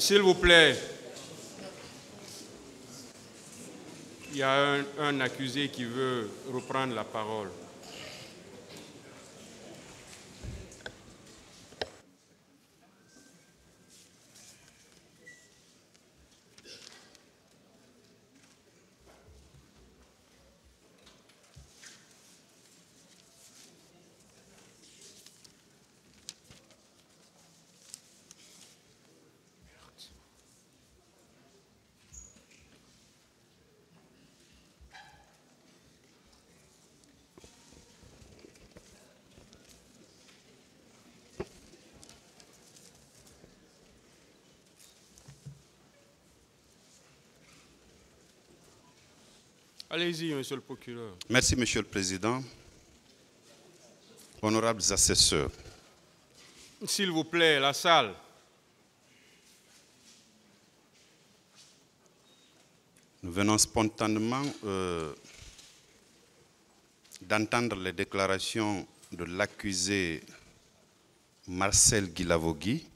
S'il vous plaît, il y a un, accusé qui veut reprendre la parole. Allez-y, monsieur le procureur. Merci, Monsieur le Président. Honorables assesseurs, S'il vous plaît, la salle. nous venons spontanément euh, d'entendre les déclarations de l'accusé Marcel Guilavogui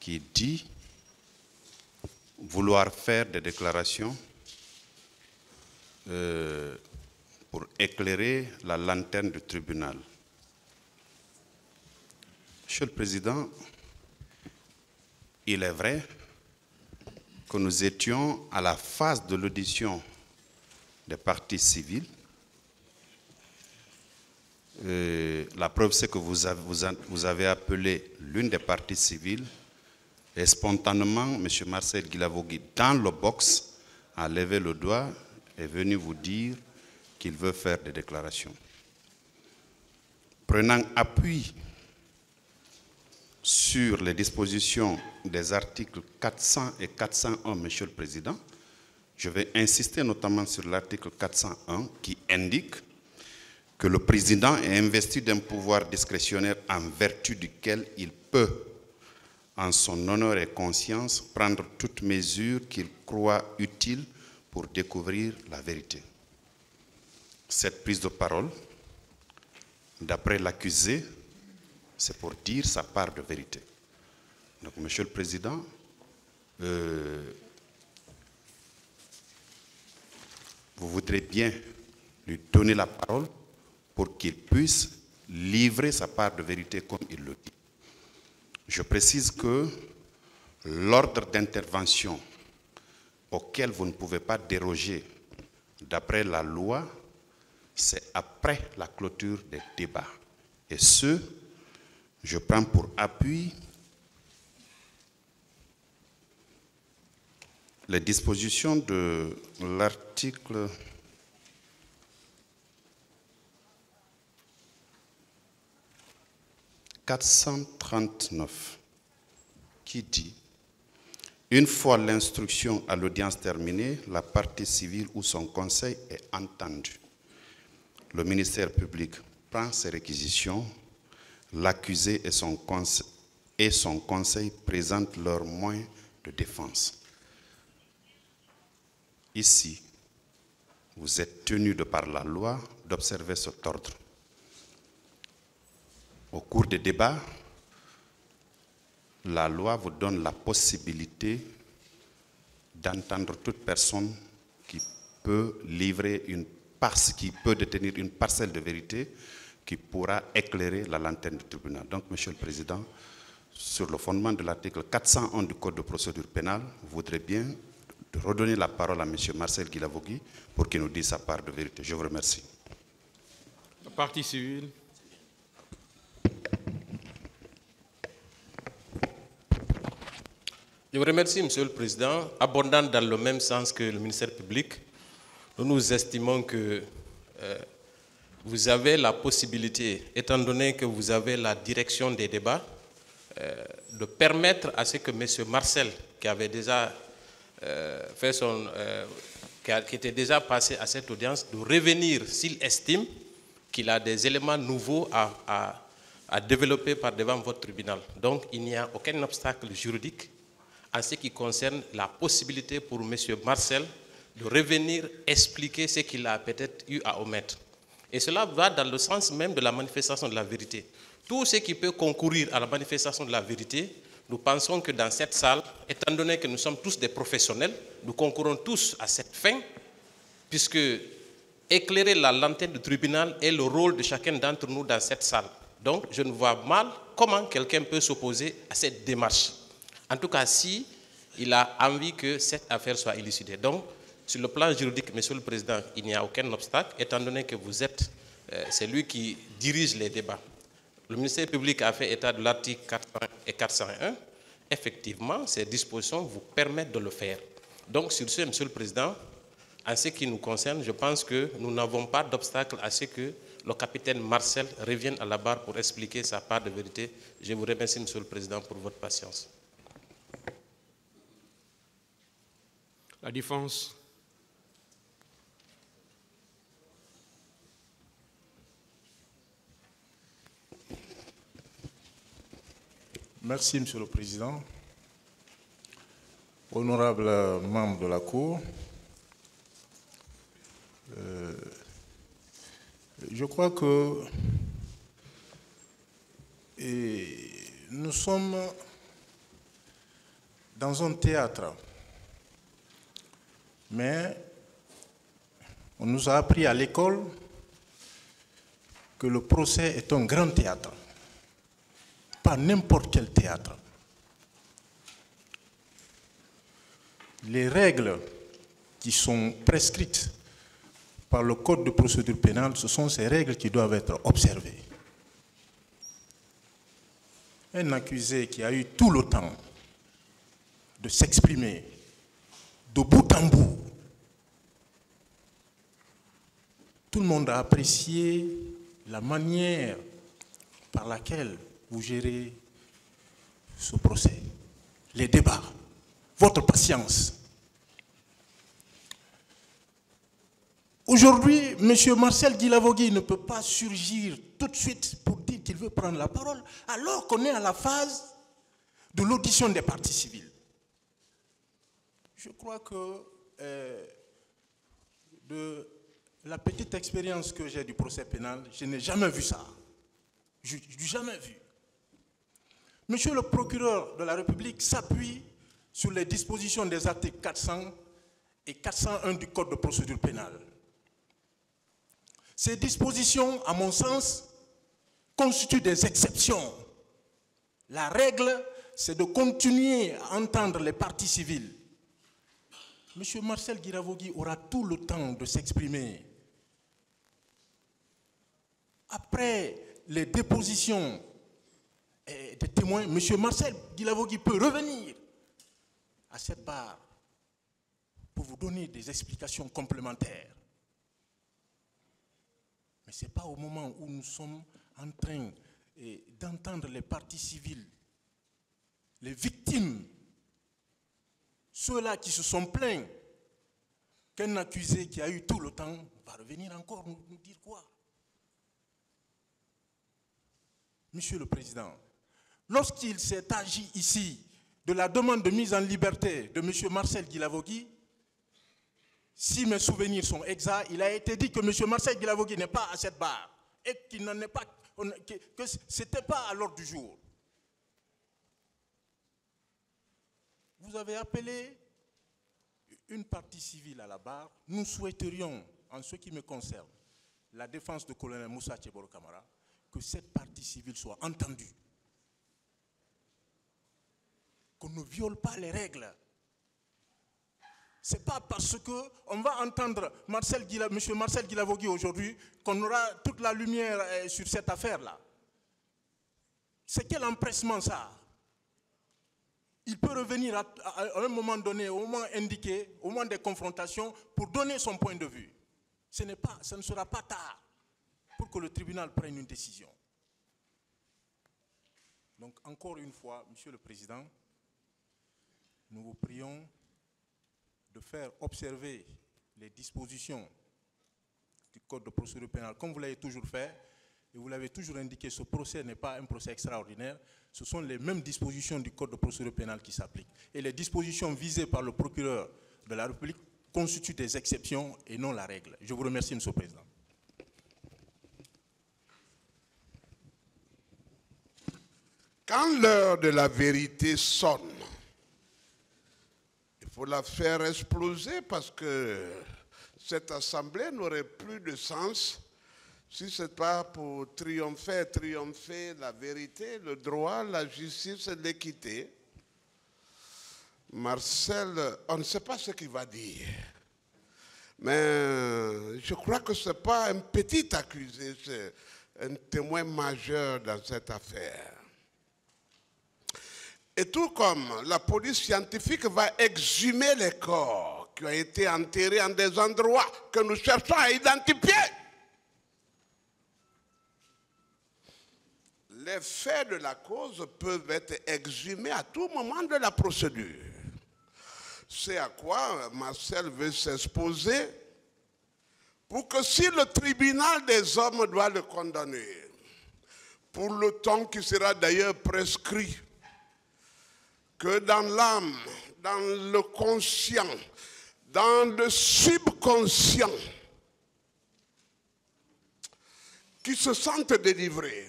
qui dit vouloir faire des déclarations euh, pour éclairer la lanterne du tribunal. Monsieur le Président, il est vrai que nous étions à la phase de l'audition des parties civiles. Euh, la preuve, c'est que vous avez, appelé l'une des parties civiles et spontanément, M. Marcel Guilavogui, dans le box, a levé le doigt est venu vous dire qu'il veut faire des déclarations. Prenant appui sur les dispositions des articles 400 et 401, Monsieur le Président, je vais insister notamment sur l'article 401 qui indique que le président est investi d'un pouvoir discrétionnaire en vertu duquel il peut, en son honneur et conscience, prendre toute mesure qu'il croit utile pour découvrir la vérité. Cette prise de parole, d'après l'accusé, c'est pour dire sa part de vérité. Donc, Monsieur le Président, euh, vous voudrez bien lui donner la parole pour qu'il puisse livrer sa part de vérité comme il le dit. Je précise que l'ordre d'intervention auquel vous ne pouvez pas déroger d'après la loi, c'est après la clôture des débats. Et ce, je prends pour appui les dispositions de l'article « 439 qui dit une fois l'instruction à l'audience terminée, la partie civile ou son conseil est entendu. Le ministère public prend ses réquisitions, l'accusé et, son conse- et son conseil présentent leurs moyens de défense. Ici, vous êtes tenu de par la loi d'observer cet ordre. Au cours des débats, la loi vous donne la possibilité d'entendre toute personne qui peut livrer une parce qui peut détenir une parcelle de vérité qui pourra éclairer la lanterne du tribunal. Donc, Monsieur le Président, sur le fondement de l'article 401 du Code de procédure pénale, vous voudrez bien redonner la parole à Monsieur Marcel Guilavogui pour qu'il nous dise sa part de vérité. Je vous remercie. Partie civile. Je vous remercie, Monsieur le Président. Abondant dans le même sens que le ministère public, nous nous estimons que euh, vous avez la possibilité, étant donné que vous avez la direction des débats, euh, de permettre à ce que M. Marcel, qui avait déjà euh, fait son, était déjà passé à cette audience, de revenir s'il estime qu'il a des éléments nouveaux à, à- à développer par devant votre tribunal. Donc, il n'y a aucun obstacle juridique en ce qui concerne la possibilité pour M. Marcel de revenir expliquer ce qu'il a peut-être eu à omettre. Et cela va dans le sens même de la manifestation de la vérité. Tout ce qui peut concourir à la manifestation de la vérité, Nous pensons que dans cette salle, étant donné que nous sommes tous des professionnels, nous concourons tous à cette fin, puisque éclairer la lanterne du tribunal est le rôle de chacun d'entre nous dans cette salle. Donc, je ne vois mal comment quelqu'un peut s'opposer à cette démarche. En tout cas, si il a envie que cette affaire soit élucidée. Donc, sur le plan juridique, Monsieur le Président, il n'y a aucun obstacle, étant donné que vous êtes euh, celui qui dirige les débats. Le ministère public a fait état de l'article 401 et 401. Effectivement, ces dispositions vous permettent de le faire. Donc, sur ce, Monsieur le Président, en ce qui nous concerne, je pense que nous n'avons pas d'obstacle à ce que le capitaine Marcel revienne à la barre pour expliquer sa part de vérité. Je vous remercie, Monsieur le Président, pour votre patience. La défense. Merci, Monsieur le Président. Honorables membres de la Cour, euh, je crois que nous sommes dans un théâtre, mais on nous a appris à l'école que le procès est un grand théâtre pas n'importe quel théâtre. Les règles qui sont prescrites par le Code de procédure pénale, ce sont ces règles qui doivent être observées. Un accusé qui a eu tout le temps de s'exprimer de bout en bout, tout le monde a apprécié la manière par laquelle vous gérez ce procès, les débats, votre patience. Aujourd'hui, M. Marcel Guilavogui ne peut pas surgir tout de suite pour dire qu'il veut prendre la parole, alors qu'on est à la phase de l'audition des parties civiles. Je crois que euh, de la petite expérience que j'ai du procès pénal, je n'ai jamais vu ça. Je n'ai jamais vu. Monsieur le procureur de la République s'appuie sur les dispositions des articles 400 et 401 du Code de procédure pénale. Ces dispositions, à mon sens, constituent des exceptions. La règle, c'est de continuer à entendre les parties civiles. Monsieur Marcel Giravogui aura tout le temps de s'exprimer. Après les dépositions des témoins, M. Marcel Guilavogui peut revenir à cette barre pour vous donner des explications complémentaires. Mais ce n'est pas au moment où nous sommes en train eh, d'entendre les parties civiles, les victimes, ceux-là qui se sont plaints, qu'un accusé qui a eu tout le temps va revenir encore nous dire quoi? Monsieur le Président, lorsqu'il s'est agi ici de la demande de mise en liberté de M. Marcel Guilavogui, si mes souvenirs sont exacts, il a été dit que M. Marcel Guilavogui n'est pas à cette barre et qu'il n'en est pas, que ce n'était pas à l'ordre du jour. Vous avez appelé une partie civile à la barre. Nous souhaiterions, en ce qui me concerne, la défense de colonel Moussa Tcheboro Kamara, que cette partie civile soit entendue qu'on ne viole pas les règles. Ce n'est pas parce qu'on va entendre Marcel M. Marcel Guilavogui aujourd'hui qu'on aura toute la lumière euh, sur cette affaire-là. C'est quel empressement ça? Il peut revenir à, un moment donné, au moment indiqué, au moment des confrontations, pour donner son point de vue. Ce, pas, ce ne sera pas tard pour que le tribunal prenne une décision. Donc encore une fois, Monsieur le Président, nous vous prions de faire observer les dispositions du Code de procédure pénale, comme vous l'avez toujours fait, et vous l'avez toujours indiqué, ce procès n'est pas un procès extraordinaire, ce sont les mêmes dispositions du Code de procédure pénale qui s'appliquent. Et les dispositions visées par le procureur de la République constituent des exceptions et non la règle. Je vous remercie, M. le Président. Quand l'heure de la vérité sonne, il faut la faire exploser parce que cette assemblée n'aurait plus de sens si ce n'est pas pour triompher, triompher la vérité, le droit, la justice et l'équité. Marcel, on ne sait pas ce qu'il va dire. Mais je crois que ce n'est pas un petit accusé, c'est un témoin majeur dans cette affaire. Et tout comme la police scientifique va exhumer les corps qui ont été enterrés en des endroits que nous cherchons à identifier, les faits de la cause peuvent être exhumés à tout moment de la procédure. C'est à quoi Marcel veut s'exposer pour que si le tribunal des hommes doit le condamner, pour le temps qui sera d'ailleurs prescrit, que dans l'âme, dans le conscient, dans le subconscient, qui se sentent délivrés.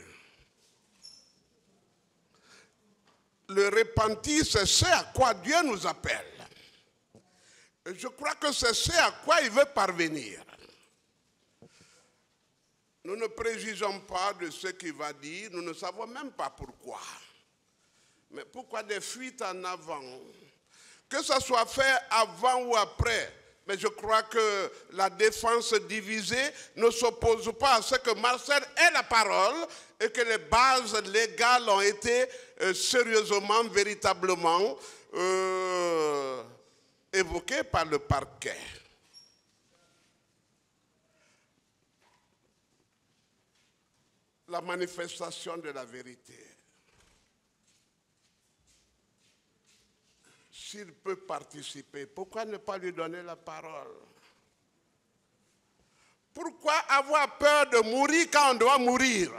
Le repentir, c'est ce à quoi Dieu nous appelle. Et je crois que c'est ce à quoi il veut parvenir. Nous ne préjugeons pas de ce qu'il va dire, nous ne savons même pas pourquoi. Mais pourquoi des fuites en avant? Que ça soit fait avant ou après, mais je crois que la défense divisée ne s'oppose pas à ce que Marcel ait la parole et que les bases légales ont été euh, sérieusement, véritablement euh, évoquées par le parquet. La manifestation de la vérité. S'il peut participer, pourquoi ne pas lui donner la parole? Pourquoi avoir peur de mourir quand on doit mourir?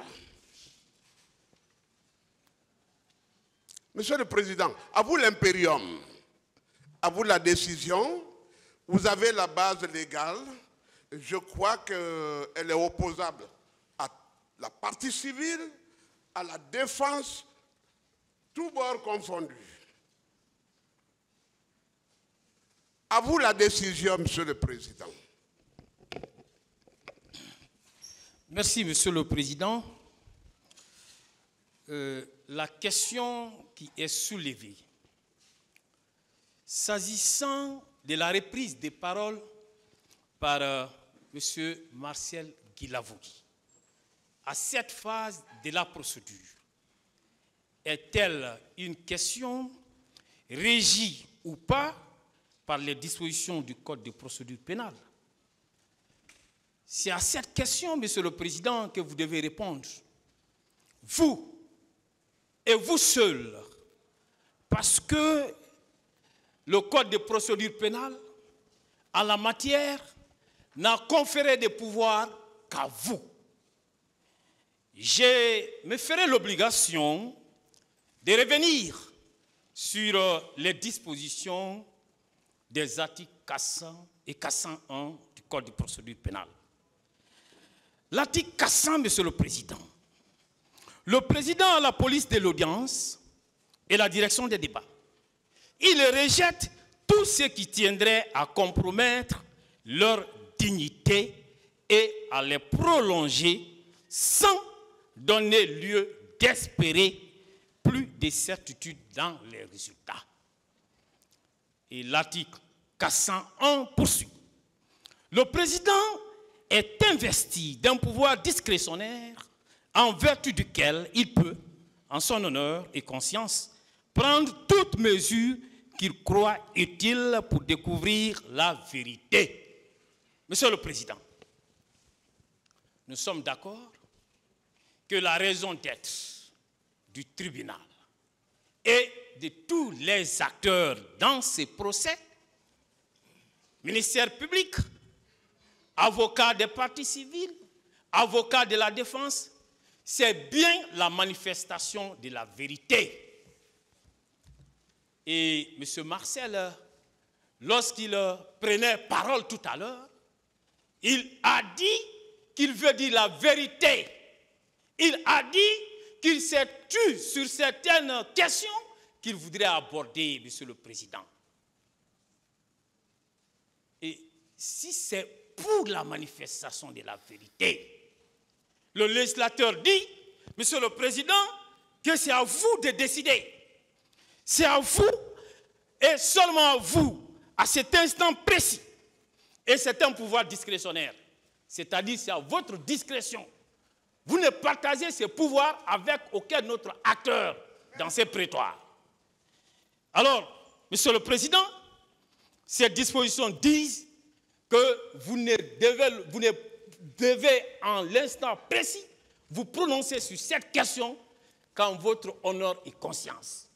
Monsieur le Président, à vous l'impérium, à vous la décision, vous avez la base légale, je crois qu'elle est opposable à la partie civile, à la défense, tout bord confondu. À vous la décision, Monsieur le Président. Merci, Monsieur le Président. Euh, la question qui est soulevée, s'agissant de la reprise des paroles par euh, M. Marcel Guilavogui, à cette phase de la procédure, est-elle une question régie ou pas? Par les dispositions du Code de procédure pénale C'est à cette question, Monsieur le Président, que vous devez répondre. Vous, et vous seul, parce que le Code de procédure pénale, en la matière, n'a conféré des pouvoirs qu'à vous. Je me ferai l'obligation de revenir sur les dispositions des articles 400 et 401 du Code de procédure pénale. L'article 400, Monsieur le Président, le président a la police de l'audience et la direction des débats. Il rejette tout ce qui tiendrait à compromettre leur dignité et à les prolonger sans donner lieu d'espérer plus de certitude dans les résultats. Et l'article 401 poursuit. Le président est investi d'un pouvoir discrétionnaire en vertu duquel il peut, en son honneur et conscience, prendre toute mesure qu'il croit utile pour découvrir la vérité. Monsieur le Président, nous sommes d'accord que la raison d'être du tribunal et de tous les acteurs dans ces procès, ministère public, avocats des partis civils, avocats de la défense, c'est bien la manifestation de la vérité. Et M. Marcel, lorsqu'il prenait parole tout à l'heure, il a dit qu'il veut dire la vérité. Il a dit qu'il s'est tu sur certaines questions qu'il voudrait aborder, Monsieur le Président. Et si c'est pour la manifestation de la vérité, le législateur dit, Monsieur le Président, que c'est à vous de décider. C'est à vous et seulement à vous, à cet instant précis. Et c'est un pouvoir discrétionnaire. C'est-à-dire, c'est à votre discrétion. Vous ne partagez ce pouvoir avec aucun autre acteur dans ces prétoires. Alors, Monsieur le Président, ces dispositions disent que vous ne devez, vous ne devez en l'instant précis vous prononcer sur cette question qu'en votre honneur et conscience.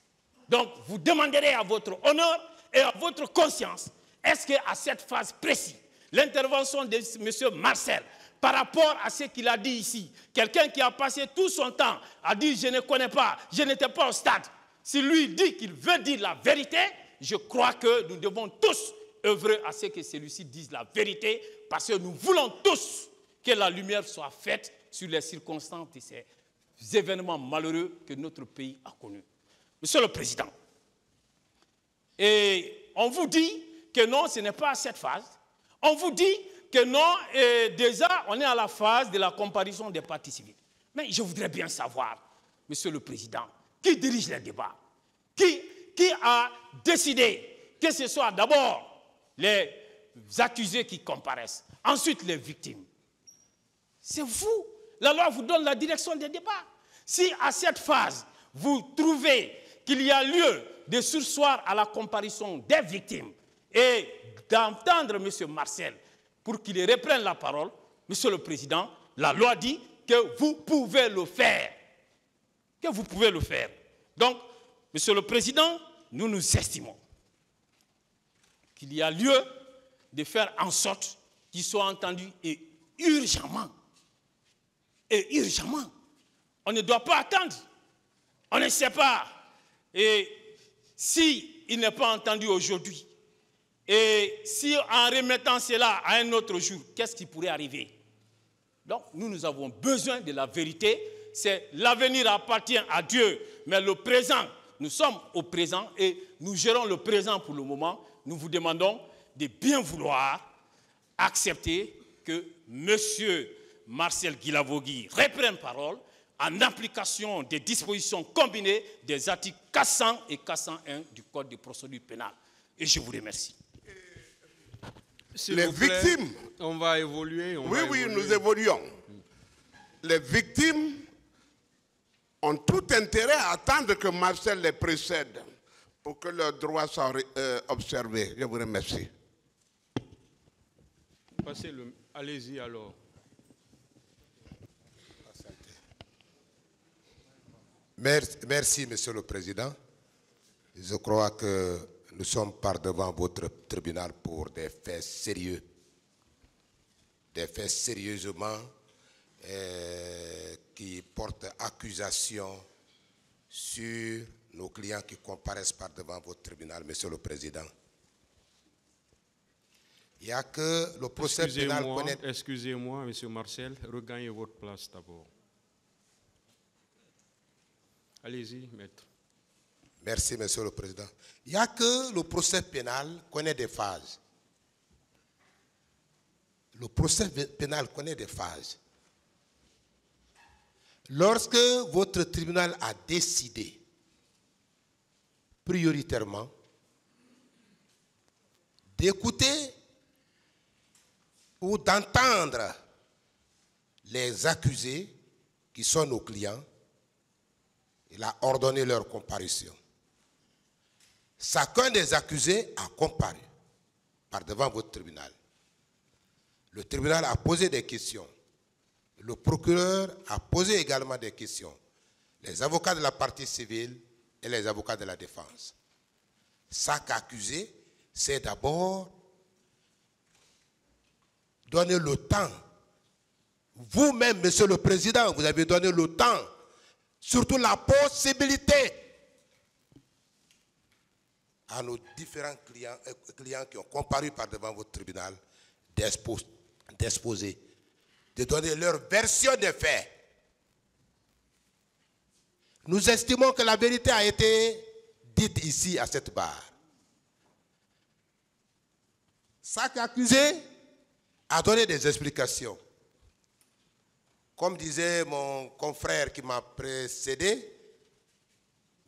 Donc, vous demanderez à votre honneur et à votre conscience, est-ce qu'à cette phase précise, l'intervention de M. Marcel, par rapport à ce qu'il a dit ici, quelqu'un qui a passé tout son temps à dire je ne connais pas, je n'étais pas au stade, si lui dit qu'il veut dire la vérité, je crois que nous devons tous œuvrer à ce que celui-ci dise la vérité, parce que nous voulons tous que la lumière soit faite sur les circonstances de ces événements malheureux que notre pays a connus. Monsieur le Président, on vous dit que non, ce n'est pas cette phase. On vous dit que non, déjà, on est à la phase de la comparaison des partis civils. Mais je voudrais bien savoir, Monsieur le Président, qui dirige les débats? Qui, qui a décidé que ce soit d'abord les accusés qui comparaissent, ensuite les victimes? C'est vous. La loi vous donne la direction des débats. Si à cette phase, vous trouvez qu'il y a lieu de sursoir à la comparaison des victimes et d'entendre M. Marcel pour qu'il reprenne la parole, Monsieur le Président, la loi dit que vous pouvez le faire. Que vous pouvez le faire. Donc, Monsieur le Président, nous nous estimons qu'il y a lieu de faire en sorte qu'il soit entendu et urgemment. Et urgemment. On ne doit pas attendre. On ne sait pas et si n'est pas entendu aujourd'hui, et si en remettant cela à un autre jour, qu'est-ce qui pourrait arriver? Donc, nous, nous avons besoin de la vérité. C'est l'avenir appartient à Dieu, mais le présent, nous sommes au présent et nous gérons le présent pour le moment. Nous vous demandons de bien vouloir accepter que M. Marcel Guilavogui reprenne parole en application des dispositions combinées des articles 400 et 401 du Code de procédure pénale. Et je vous remercie. Les victimes. On va évoluer. oui, oui, nous évoluons. Les victimes ont tout intérêt à attendre que Marcel les précède pour que leurs droits soient euh, observés. Je vous remercie. Allez-y alors. Merci, Monsieur le Président. Je crois que nous sommes par devant votre tribunal pour des faits sérieux. Des faits sérieusement euh, qui portent accusation sur nos clients qui comparaissent par devant votre tribunal, Monsieur le Président. Il n'y a que le procès pénal Excusez-moi, Monsieur Marcel, regagnez votre place d'abord. Allez-y, maître. Merci, Monsieur le Président. Il n'y a que le procès pénal connaît des phases. Le procès pénal connaît des phases. Lorsque votre tribunal a décidé prioritairement d'écouter ou d'entendre les accusés qui sont nos clients, il a ordonné leur comparution. Chacun des accusés a comparu par devant votre tribunal. Le tribunal a posé des questions. Le procureur a posé également des questions. Les avocats de la partie civile et les avocats de la défense. Chaque accusé c'est d'abord donner le temps. Vous-même, Monsieur le Président, vous avez donné le temps surtout la possibilité à nos différents clients, euh, qui ont comparu par devant votre tribunal d'exposer, de donner leur version des faits. Nous estimons que la vérité a été dite ici à cette barre. Chaque accusé a donné des explications. Comme disait mon confrère qui m'a précédé,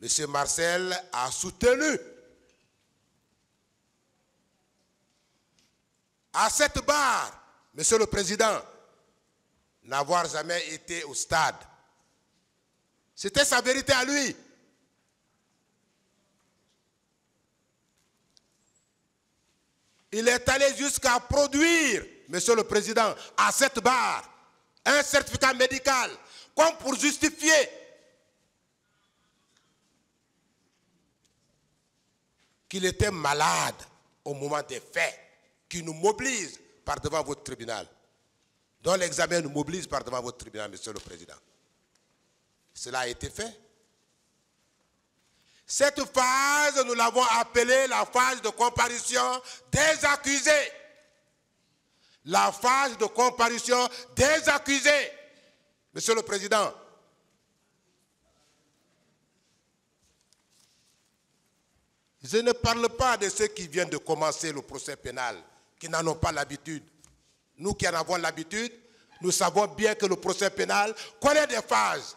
M. Marcel a soutenu à cette barre, Monsieur le Président, n'avoir jamais été au stade. C'était sa vérité à lui. Il est allé jusqu'à produire, Monsieur le Président, à cette barre, un certificat médical, comme pour justifier qu'il était malade au moment des faits, qui nous mobilise par devant votre tribunal, dont l'examen nous mobilise par devant votre tribunal, Monsieur le Président. Cela a été fait. Cette phase, nous l'avons appelée la phase de comparution des accusés. La phase de comparution des accusés. Monsieur le Président, je ne parle pas de ceux qui viennent de commencer le procès pénal, qui n'en ont pas l'habitude. Nous qui en avons l'habitude, nous savons bien que le procès pénal connaît des phases.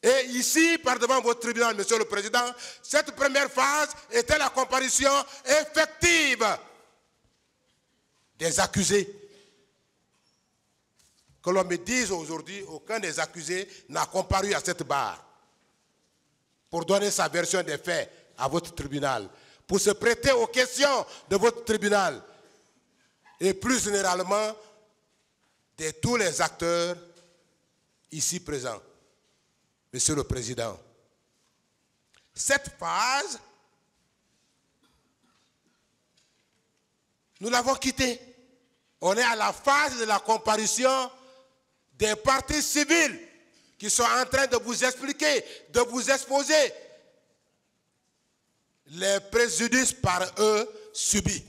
Et ici, par devant votre tribunal, Monsieur le Président, cette première phase était la comparution effective des accusés. Que l'on me dise aujourd'hui, aucun des accusés n'a comparu à cette barre pour donner sa version des faits à votre tribunal, pour se prêter aux questions de votre tribunal et plus généralement de tous les acteurs ici présents. Monsieur le Président, cette phase, nous l'avons quittée. On est à la phase de la comparution des partis civils qui sont en train de vous expliquer, de vous exposer les préjudices par eux subis.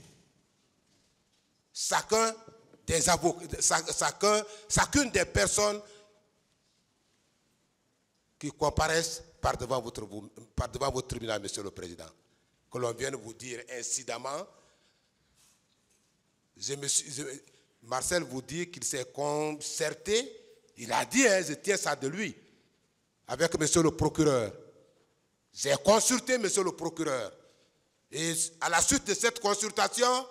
Chacun des chacun, chacune des personnes qui comparaissent par devant votre, tribunal, Monsieur le Président. Que l'on vienne vous dire incidemment, Marcel vous dit qu'il s'est concerté, il a dit, hein, je tiens ça de lui, avec Monsieur le procureur. J'ai consulté Monsieur le procureur. Et à la suite de cette consultation,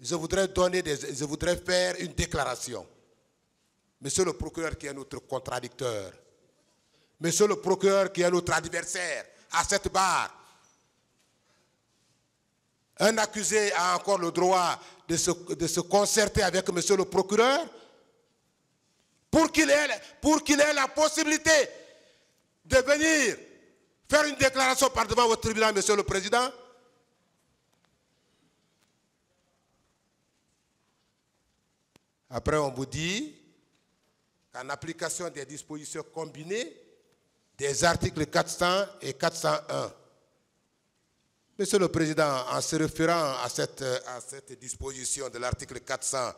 je voudrais, donner je voudrais faire une déclaration. Monsieur le procureur qui est notre contradicteur, Monsieur le procureur qui est notre adversaire à cette barre, un accusé a encore le droit de se, concerter avec monsieur le procureur pour qu'il ait la possibilité de venir faire une déclaration par devant votre tribunal, monsieur le président. Après, on vous dit qu'en application des dispositions combinées des articles 400 et 401, Monsieur le Président, en se référant à cette, disposition de l'article 400,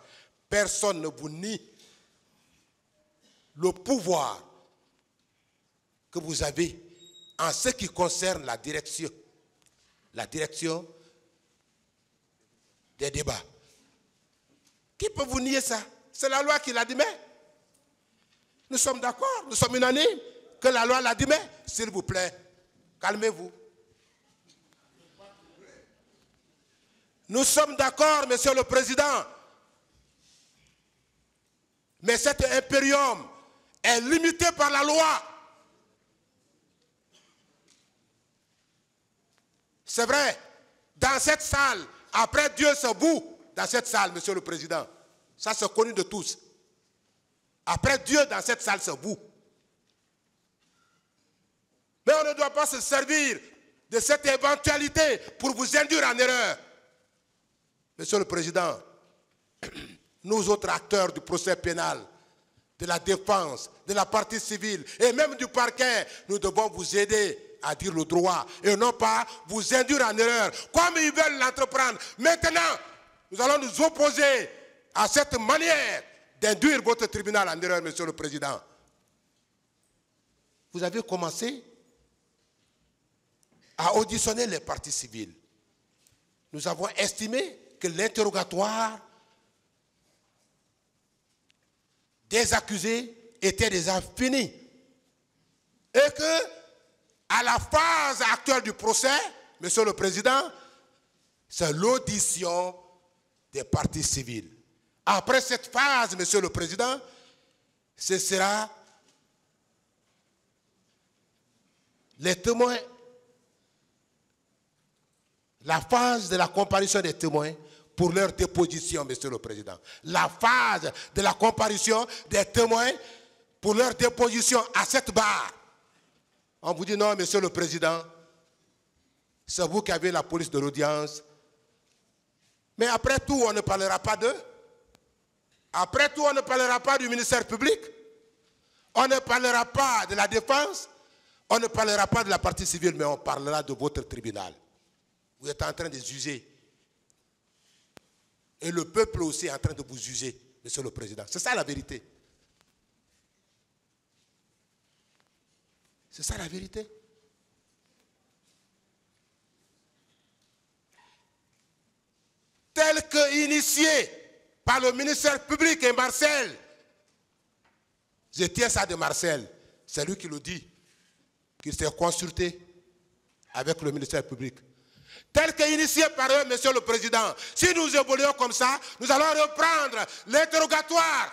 personne ne vous nie le pouvoir que vous avez en ce qui concerne la direction, la direction des débats. Qui peut vous nier ça? C'est la loi qui l'admet. Nous sommes d'accord, nous sommes unanimes que la loi l'admet. S'il vous plaît, calmez-vous. Nous sommes d'accord, Monsieur le Président. Mais cet impérium est limité par la loi. C'est vrai, dans cette salle, après Dieu se boue, dans cette salle, Monsieur le Président. Ça, c'est connu de tous. Après Dieu, dans cette salle, se boue. Mais on ne doit pas se servir de cette éventualité pour vous induire en erreur. Monsieur le Président, nous autres acteurs du procès pénal, de la défense, de la partie civile et même du parquet, nous devons vous aider à dire le droit et non pas vous induire en erreur comme ils veulent l'entreprendre. Maintenant, nous allons nous opposer à cette manière d'induire votre tribunal en erreur, Monsieur le Président. vous avez commencé à auditionner les parties civiles. Nous avons estimé que l'interrogatoire des accusés était déjà fini. Et que, à la phase actuelle du procès, Monsieur le Président, c'est l'audition des parties civiles. Après cette phase, Monsieur le Président, ce sera les témoins, la phase de la comparution des témoins pour leur déposition, Monsieur le Président. La phase de la comparution des témoins pour leur déposition à cette barre. On vous dit non, Monsieur le Président, c'est vous qui avez la police de l'audience. Mais après tout, on ne parlera pas d'eux. Après tout, on ne parlera pas du ministère public. On ne parlera pas de la défense. On ne parlera pas de la partie civile, mais on parlera de votre tribunal. Vous êtes en train de juger. Et le peuple aussi est en train de vous juger, Monsieur le Président. C'est ça la vérité. C'est ça la vérité. Tel que initié par le ministère public et Marcel. Je tiens ça de Marcel. C'est lui qui le dit. Qu'il s'est consulté avec le ministère public. Tel qu'initié par eux, Monsieur le Président. Si nous évoluons comme ça, nous allons reprendre l'interrogatoire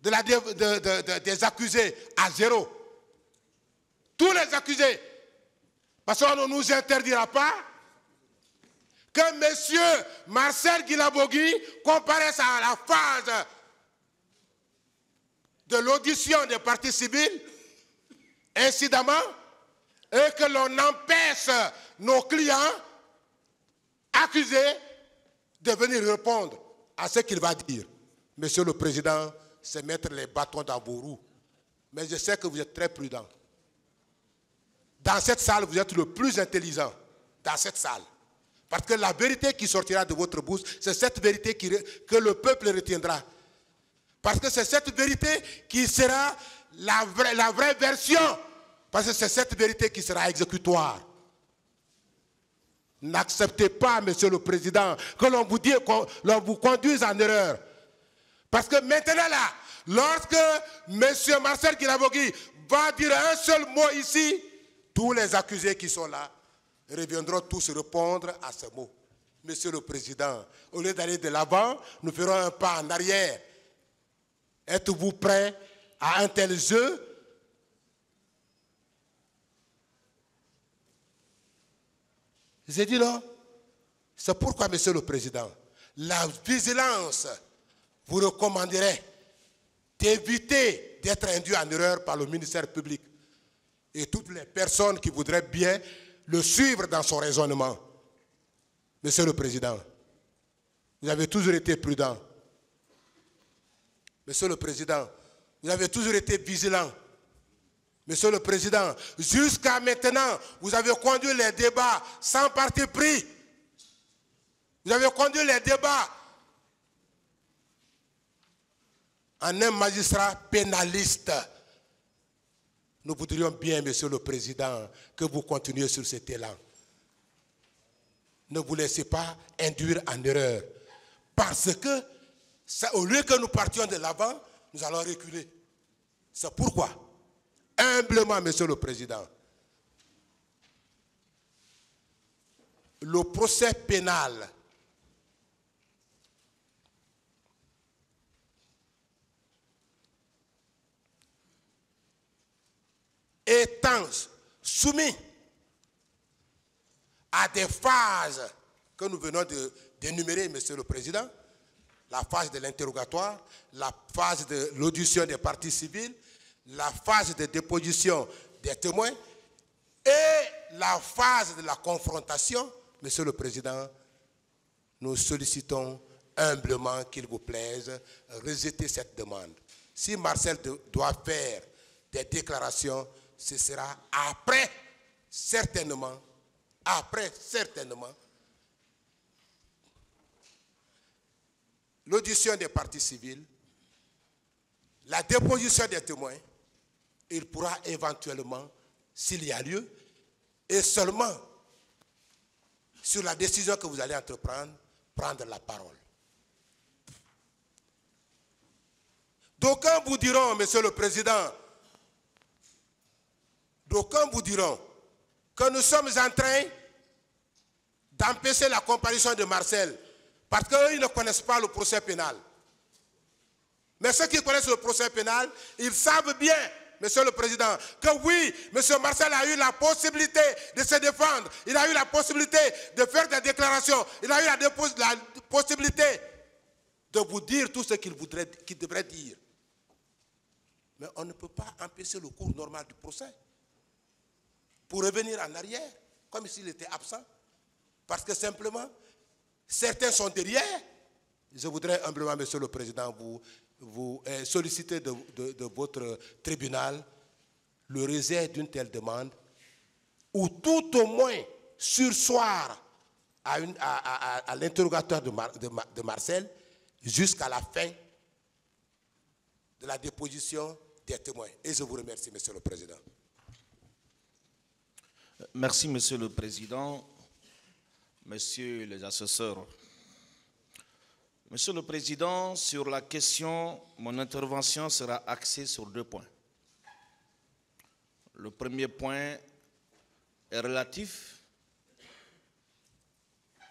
des accusés à zéro. Tous les accusés. Parce qu'on ne nous interdira pas que M. Marcel Guilabogui comparaisse à la phase de l'audition des parties civiles, incidemment, et que l'on empêche nos clients accusés de venir répondre à ce qu'il va dire. Monsieur le Président, c'est mettre les bâtons dans vos roues. Mais je sais que vous êtes très prudent. Dans cette salle, vous êtes le plus intelligent. Dans cette salle. Parce que la vérité qui sortira de votre bouche, c'est cette vérité que le peuple retiendra. Parce que c'est cette vérité qui sera la vraie, version. Parce que c'est cette vérité qui sera exécutoire. N'acceptez pas, Monsieur le Président, que l'on vous, dise- l'on vous conduise en erreur. Parce que maintenant là, lorsque M. Marcel Guilavogui va dire un seul mot ici, tous les accusés qui sont là reviendront tous répondre à ce mot. Monsieur le Président, au lieu d'aller de l'avant, nous ferons un pas en arrière. Êtes-vous prêt à un tel jeu? J'ai dit non. C'est pourquoi, Monsieur le Président, la vigilance vous recommanderait d'éviter d'être induit en erreur par le ministère public et toutes les personnes qui voudraient bien le suivre dans son raisonnement. Monsieur le Président, vous avez toujours été prudent. Monsieur le Président, vous avez toujours été vigilant. Monsieur le Président, jusqu'à maintenant, vous avez conduit les débats sans parti pris. Vous avez conduit les débats en un magistrat pénaliste. Nous voudrions bien, Monsieur le Président, que vous continuiez sur cet élan. Ne vous laissez pas induire en erreur. Parce que, au lieu que nous partions de l'avant, nous allons reculer. C'est pourquoi, humblement, Monsieur le Président, le procès pénal étant soumis à des phases que nous venons d'énumérer, Monsieur le Président, la phase de l'interrogatoire, la phase de l'audition des parties civiles, la phase de déposition des témoins et la phase de la confrontation, Monsieur le Président, nous sollicitons humblement qu'il vous plaise, rejeter cette demande. Si Marcel doit faire des déclarations, ce sera après, certainement, après, certainement, l'audition des parties civiles, la déposition des témoins il pourra éventuellement, s'il y a lieu, et seulement sur la décision que vous allez entreprendre, prendre la parole. D'aucuns vous diront, Monsieur le Président, d'aucuns vous diront que nous sommes en train d'empêcher la comparution de Marcel parce qu'eux, ils ne connaissent pas le procès pénal. Mais ceux qui connaissent le procès pénal, ils savent bien, Monsieur le Président, que oui, Monsieur Marcel a eu la possibilité de se défendre. Il a eu la possibilité de faire des déclarations. Il a eu la, possibilité de vous dire tout ce qu'il devrait dire. Mais on ne peut pas empêcher le cours normal du procès pour revenir en arrière, comme s'il était absent. Parce que simplement, certains sont derrière. Je voudrais humblement, Monsieur le Président, vous, euh, solliciter de, votre tribunal le réserve d'une telle demande, ou tout au moins sursoir à, à, l'interrogatoire de Marcel jusqu'à la fin de la déposition des témoins. Et je vous remercie, Monsieur le Président. Merci, Monsieur le Président, Messieurs les assesseurs. Monsieur le Président, sur la question, mon intervention sera axée sur deux points. Le premier point est relatif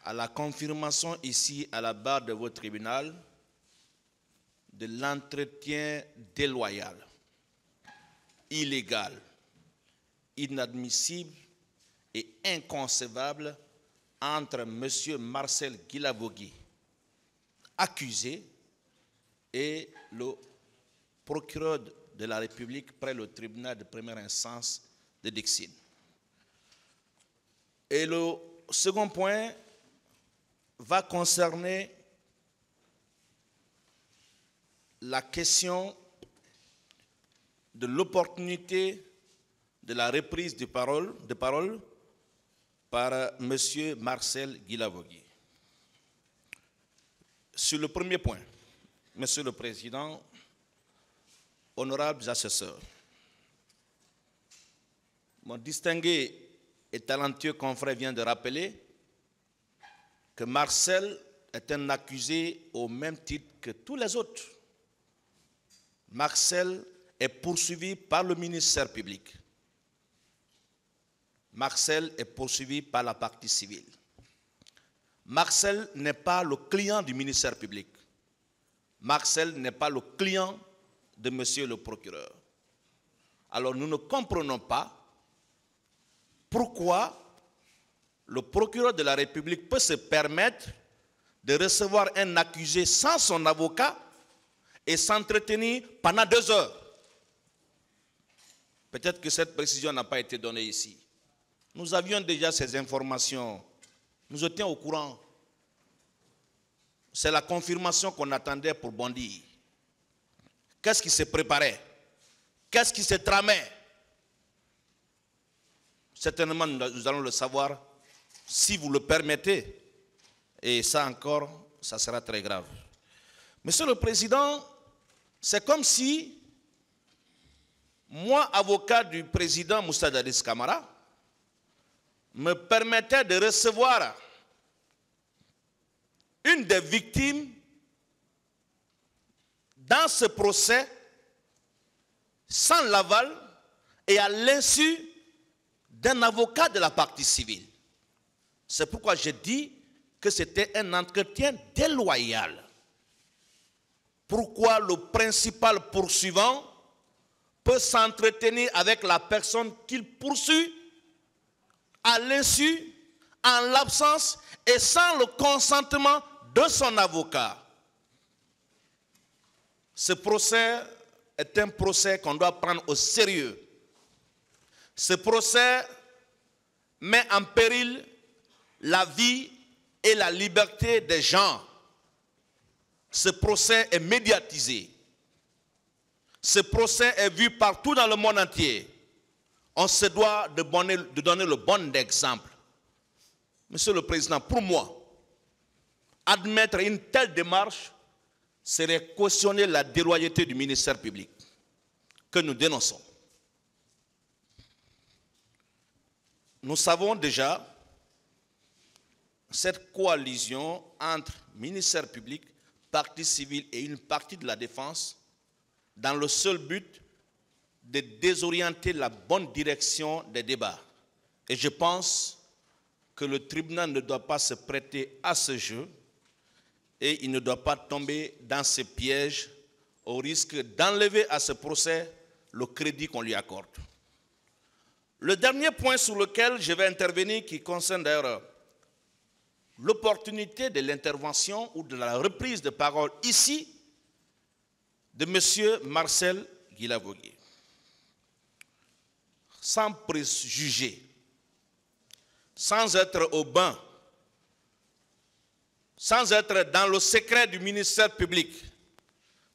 à la confirmation ici à la barre de votre tribunal de l'entretien déloyal, illégal, inadmissible et inconcevable entre M. Marcel Guilavogui, accusé, et le procureur de la République près le tribunal de première instance de Dixine. Et le second point va concerner la question de l'opportunité de la reprise de parole, de parole par M. Marcel Guilavogui. Sur le premier point, Monsieur le Président, honorables assesseurs, mon distingué et talentueux confrère vient de rappeler que Marcel est un accusé au même titre que tous les autres. Marcel est poursuivi par le ministère public. Marcel est poursuivi par la partie civile. Marcel n'est pas le client du ministère public. Marcel n'est pas le client de monsieur le procureur. Alors nous ne comprenons pas pourquoi le procureur de la République peut se permettre de recevoir un accusé sans son avocat et s'entretenir pendant deux heures. Peut-être que cette précision n'a pas été donnée ici. Nous avions déjà ces informations. Nous étions au courant. C'est la confirmation qu'on attendait pour bondir. Qu'est-ce qui se préparait? Qu'est-ce qui se tramait? Certainement, nous allons le savoir si vous le permettez. Et ça encore, ça sera très grave. Monsieur le Président, c'est comme si moi, avocat du président Moussa Dadis Kamara, me permettait de recevoir une des victimes dans ce procès sans l'aval et à l'insu d'un avocat de la partie civile. C'est pourquoi je dis que c'était un entretien déloyal. Pourquoi le principal poursuivant peut s'entretenir avec la personne qu'il poursuit à l'insu, en l'absence et sans le consentement de son avocat. Ce procès est un procès qu'on doit prendre au sérieux. Ce procès met en péril la vie et la liberté des gens. Ce procès est médiatisé. Ce procès est vu partout dans le monde entier on se doit de donner, le bon exemple. Monsieur le Président, pour moi, admettre une telle démarche serait cautionner la déloyauté du ministère public que nous dénonçons. Nous savons déjà cette coalition entre ministère public, partie civile et une partie de la défense dans le seul but de désorienter la bonne direction des débats. Et je pense que le tribunal ne doit pas se prêter à ce jeu et il ne doit pas tomber dans ce piège au risque d'enlever à ce procès le crédit qu'on lui accorde. Le dernier point sur lequel je vais intervenir, qui concerne d'ailleurs l'opportunité de l'intervention ou de la reprise de parole ici de M. Marcel Guilavogui. Sans préjuger, sans être au bain, sans être dans le secret du ministère public,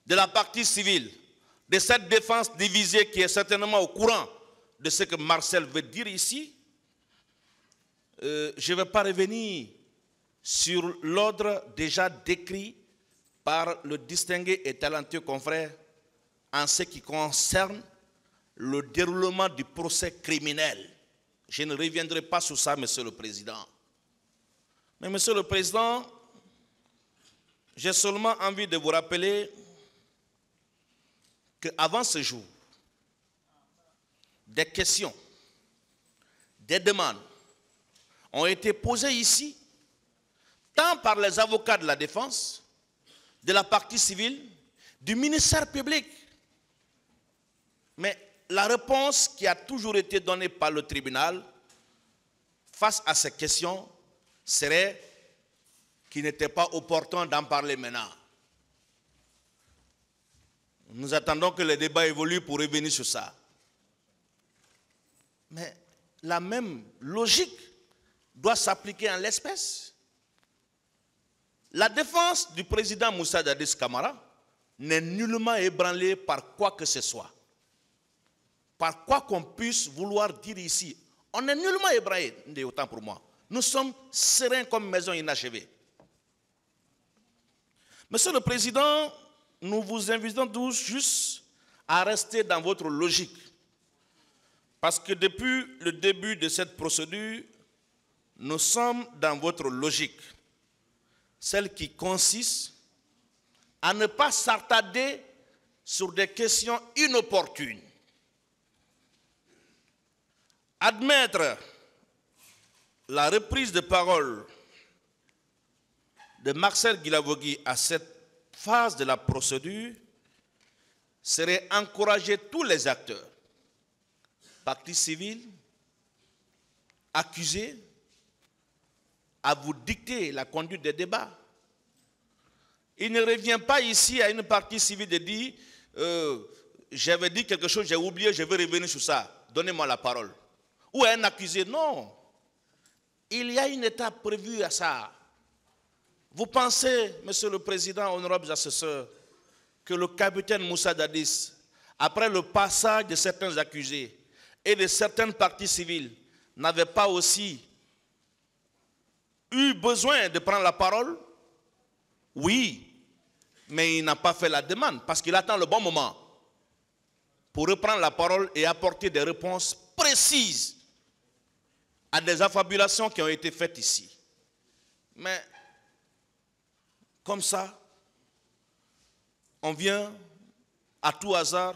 de la partie civile, de cette défense divisée qui est certainement au courant de ce que Marcel veut dire ici, euh, je ne vais pas revenir sur l'ordre déjà décrit par le distingué et talentueux confrère en ce qui concerne le déroulement du procès criminel. Je ne reviendrai pas sur ça, Monsieur le Président. Mais Monsieur le Président, j'ai seulement envie de vous rappeler qu'avant ce jour, des questions, des demandes ont été posées ici, tant par les avocats de la défense, de la partie civile, du ministère public. Mais la réponse qui a toujours été donnée par le tribunal face à ces questions serait qu'il n'était pas opportun d'en parler maintenant. Nous attendons que le débat évolue pour revenir sur ça. Mais la même logique doit s'appliquer en l'espèce. La défense du président Moussa Dadis Kamara n'est nullement ébranlée par quoi que ce soit. Par quoi qu'on puisse vouloir dire ici. On n'est nullement ébranlé, autant pour moi. Nous sommes sereins comme maison inachevée. Monsieur le Président, nous vous invitons tous juste à rester dans votre logique. Parce que depuis le début de cette procédure, nous sommes dans votre logique, celle qui consiste à ne pas s'attarder sur des questions inopportunes. Admettre la reprise de parole de Marcel Guilavogui à cette phase de la procédure serait encourager tous les acteurs, partis civils, accusés, à vous dicter la conduite des débats. Il ne revient pas ici à une partie civile de dire euh, j'avais dit quelque chose, j'ai oublié, je vais revenir sur ça, donnez-moi la parole. Ou un accusé, non. Il y a une étape prévue à ça. Vous pensez, Monsieur le Président, honorables assesseurs, que le capitaine Moussa Dadis, après le passage de certains accusés et de certaines parties civiles, n'avait pas aussi eu besoin de prendre la parole? Oui, mais il n'a pas fait la demande parce qu'il attend le bon moment pour reprendre la parole et apporter des réponses précises à des affabulations qui ont été faites ici. Mais comme ça, on vient à tout hasard,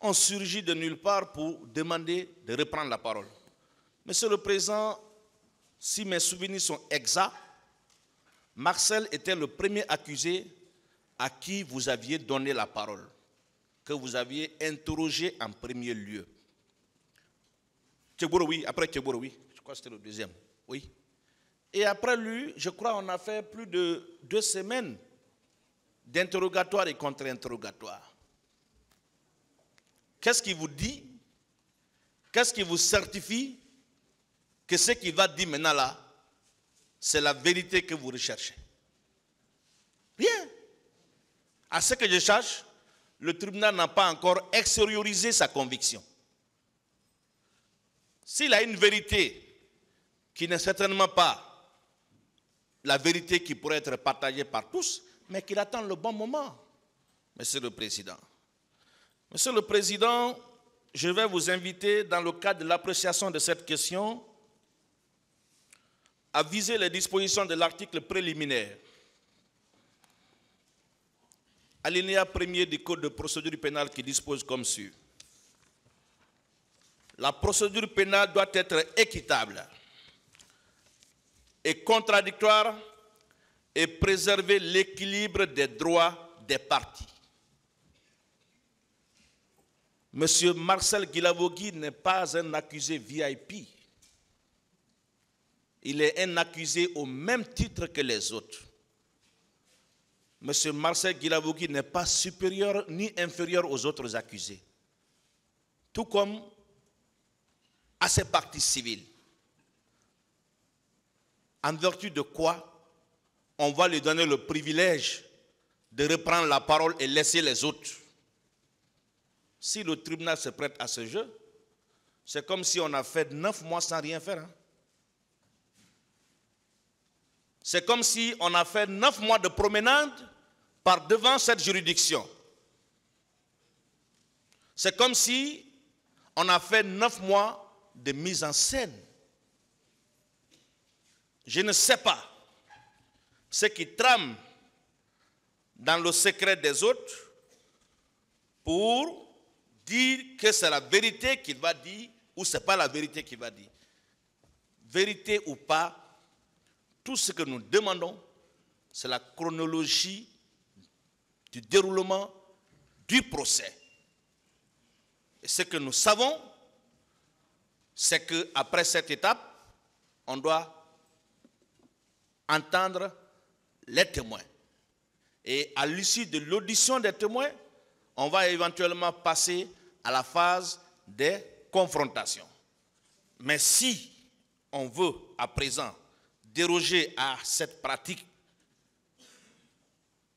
on surgit de nulle part pour demander de reprendre la parole. Monsieur le Président, si mes souvenirs sont exacts, Marcel était le premier accusé à qui vous aviez donné la parole, que vous aviez interrogé en premier lieu. Tchegoro, oui, après Tchegoro, oui, je crois que c'était le deuxième, oui. Et après lui, je crois on a fait plus de deux semaines d'interrogatoire et contre-interrogatoire. Qu'est-ce qui vous dit? Qu'est-ce qui vous certifie que ce qu'il va dire maintenant là, c'est la vérité que vous recherchez? Rien. À ce que je cherche, le tribunal n'a pas encore extériorisé sa conviction. S'il a une vérité qui n'est certainement pas la vérité qui pourrait être partagée par tous, mais qu'il attend le bon moment, Monsieur le Président. Monsieur le Président, je vais vous inviter, dans le cadre de l'appréciation de cette question, à viser les dispositions de l'article préliminaire. Alinéa premier du Code de procédure pénale qui dispose comme suit. La procédure pénale doit être équitable et contradictoire et préserver l'équilibre des droits des parties. Monsieur Marcel Guilavogui n'est pas un accusé VIP. Il est un accusé au même titre que les autres. Monsieur Marcel Guilavogui n'est pas supérieur ni inférieur aux autres accusés. Tout comme à ses parties civiles. En vertu de quoi on va lui donner le privilège de reprendre la parole et laisser les autres. Si le tribunal se prête à ce jeu, c'est comme si on a fait neuf mois sans rien faire. Hein. C'est comme si on a fait neuf mois de promenade par devant cette juridiction. C'est comme si on a fait neuf mois de mise en scène. Je ne sais pas ce qui trame dans le secret des autres pour dire que c'est la vérité qu'il va dire ou ce n'est pas la vérité qu'il va dire. Vérité ou pas, tout ce que nous demandons, c'est la chronologie du déroulement du procès. Et ce que nous savons, c'est qu'après cette étape, on doit entendre les témoins. Et à l'issue de l'audition des témoins, on va éventuellement passer à la phase des confrontations. Mais si on veut à présent déroger à cette pratique,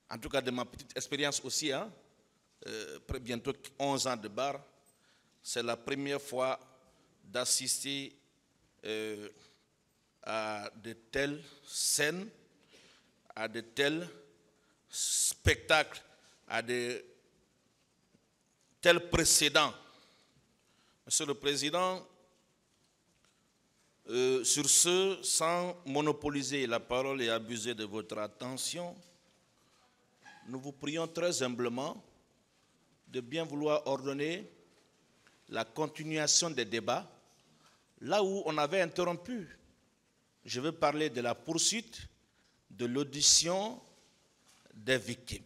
en tout cas de ma petite expérience aussi, hein, euh, bientôt 11 ans de bar, c'est la première fois d'assister euh, à de telles scènes, à de tels spectacles, à de tels précédents. Monsieur le Président, euh, sur ce, sans monopoliser la parole et abuser de votre attention, nous vous prions très humblement de bien vouloir ordonner la continuation des débats là où on avait interrompu. Je veux parler de la poursuite de l'audition des victimes.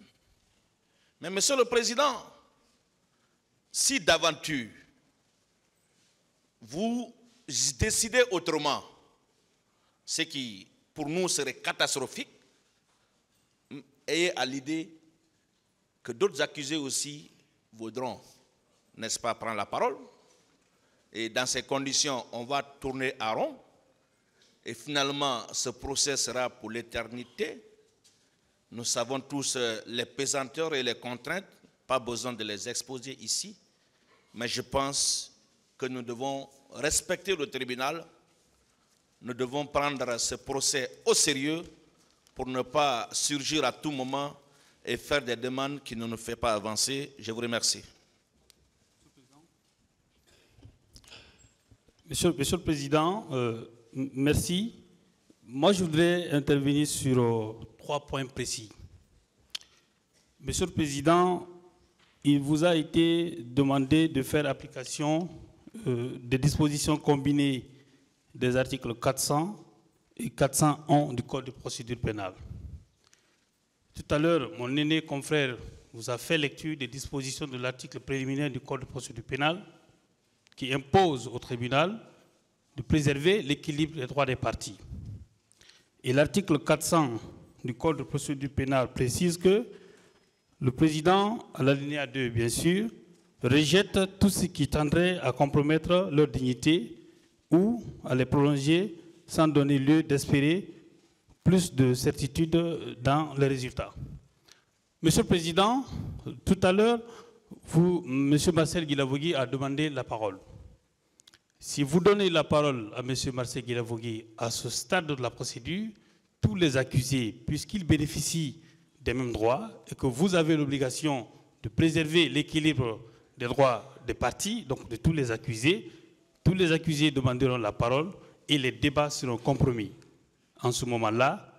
Mais Monsieur le Président, si d'aventure vous décidez autrement, ce qui pour nous serait catastrophique, ayez à l'idée que d'autres accusés aussi voudront, n'est-ce pas, prendre la parole? Et dans ces conditions, on va tourner à rond. Et finalement, ce procès sera pour l'éternité. Nous savons tous euh, les pesanteurs et les contraintes, pas besoin de les exposer ici. Mais je pense que nous devons respecter le tribunal. Nous devons prendre ce procès au sérieux pour ne pas surgir à tout moment et faire des demandes qui ne nous font pas avancer. Je vous remercie. Monsieur, le Président, euh, merci. Moi, je voudrais intervenir sur euh, trois points précis. Monsieur le Président, il vous a été demandé de faire application euh, des dispositions combinées des articles 400 et 401 du Code de procédure pénale. Tout à l'heure, mon aîné confrère vous a fait lecture des dispositions de l'article préliminaire du Code de procédure pénale qui impose au tribunal de préserver l'équilibre des droits des parties. Et l'article 400 du Code de procédure pénale précise que le président, à l'alinéa 2 bien sûr, rejette tout ce qui tendrait à compromettre leur dignité ou à les prolonger sans donner lieu d'espérer plus de certitude dans les résultats. Monsieur le Président, tout à l'heure, vous, M. Marcel Guilavogui a demandé la parole. Si vous donnez la parole à M. Marcel Guilavogui à ce stade de la procédure, tous les accusés, puisqu'ils bénéficient des mêmes droits et que vous avez l'obligation de préserver l'équilibre des droits des parties, donc de tous les accusés. Tous les accusés demanderont la parole et les débats seront compromis. En ce moment-là,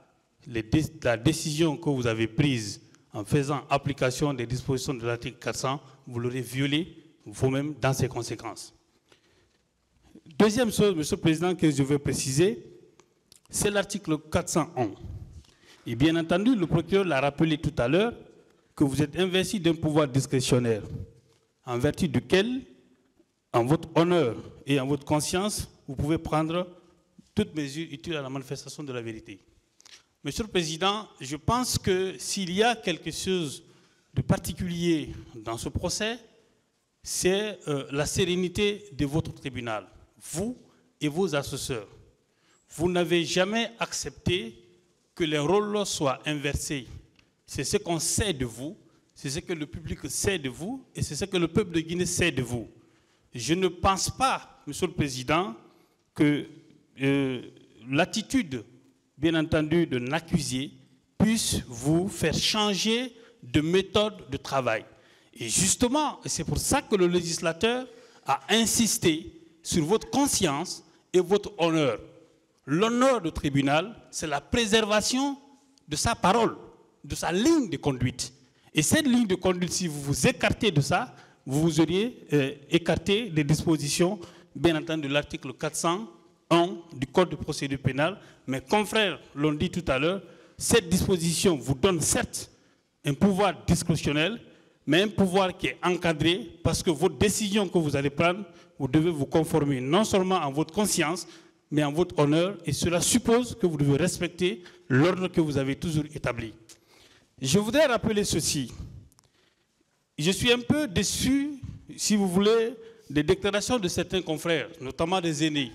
la décision que vous avez prise en faisant application des dispositions de l'article 400, vous l'aurez violée vous-même dans ses conséquences. Deuxième chose, Monsieur le Président, que je veux préciser, c'est l'article 401. Et bien entendu, le procureur l'a rappelé tout à l'heure que vous êtes investi d'un pouvoir discrétionnaire, en vertu duquel, en votre honneur et en votre conscience, vous pouvez prendre toutes mesures utiles à la manifestation de la vérité. Monsieur le Président, je pense que s'il y a quelque chose de particulier dans ce procès, c'est euh, la sérénité de votre tribunal, vous et vos assesseurs. Vous n'avez jamais accepté que les rôles soient inversés. C'est ce qu'on sait de vous, c'est ce que le public sait de vous et c'est ce que le peuple de Guinée sait de vous. Je ne pense pas, Monsieur le Président, que euh, l'attitude, bien entendu, de l'accusé puisse vous faire changer de méthode de travail. Et justement, c'est pour ça que le législateur a insisté sur votre conscience et votre honneur. L'honneur du tribunal, c'est la préservation de sa parole, de sa ligne de conduite. Et cette ligne de conduite, si vous vous écartez de ça, vous vous auriez euh, écarté des dispositions, bien entendu, de l'article 401 du Code de procédure pénale. Mais confrères l'ont dit tout à l'heure, cette disposition vous donne certes un pouvoir discrétionnel, mais un pouvoir qui est encadré parce que votre décision que vous allez prendre, vous devez vous conformer non seulement en votre conscience, mais en votre honneur, et cela suppose que vous devez respecter l'ordre que vous avez toujours établi. Je voudrais rappeler ceci. Je suis un peu déçu, si vous voulez, des déclarations de certains confrères, notamment des aînés.